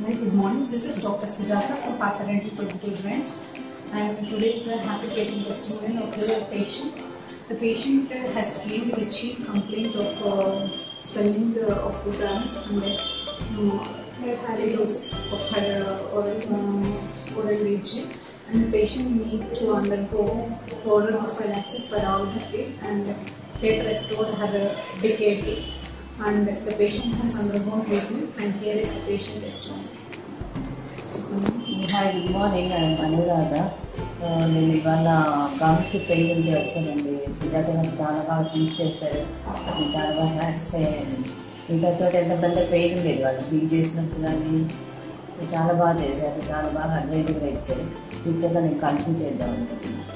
Very good morning. This is Dr. Sujata from Pathology Political Branch. And today is the happy patient testimonial of the patient. The patient uh, has claimed a chief complaint of uh, swelling the, of the arms and uh, halitosis of her uh, oral, um, oral region. And the patient need to undergo oral prophylaxis for all the state and get restored her uh, decade and the patient has undergone treatment and here is the patient testimony. Hi good morning I'm Anuradha ah, నేను ఇవాళ gums పెళ్ళి ఉంటే వచ్చానండి. సిద్ధార్థ గారు చాలా బాగా treat చేశారు నేను చాలా బాగా సాటిస్ఫై అయ్యాను. ఇంకా చోట ఎంత పెద్ద పెయిన్ ఉండేది వాళ్ళు ట్రీట్ చేసినప్పుడు కానీ చాలా బాగా చేశారు. చాలా బాగా అడ్వైజ్గా ఇచ్చారు ఫ్యూచర్లో నేను కంటిన్యూ చేద్దాం అనుకుంటున్నాను.